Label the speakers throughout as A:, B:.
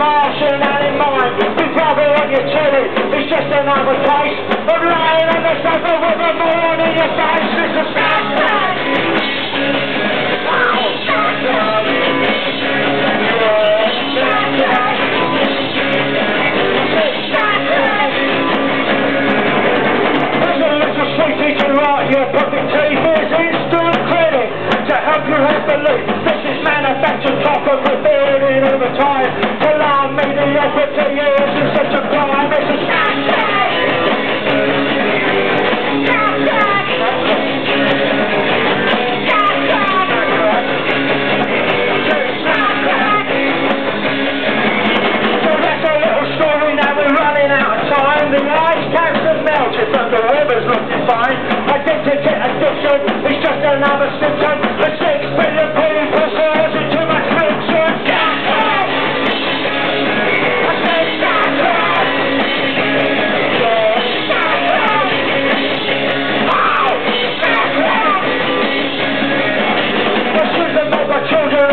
A: And in mine. Big brother on your telly, it's just another case. Of lying on the sofa with a moon in your face. It's a. Oh, can write your teeth is instant credit to help you have belief. This is manufactured over time. Alarm mediocrity is in such a snack. So that's a little story, now we're running out of time. The ice caps have melted, but the river's looking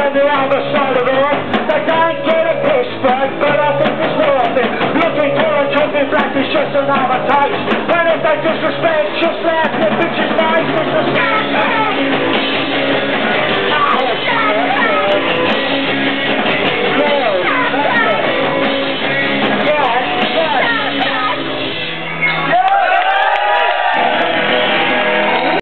A: on the other side of the road. They can't get a piss break, but I think it's worth it. Looking for a trophy black is just another taste. And if they disrespect, just laugh, the bitch is nice, it's a.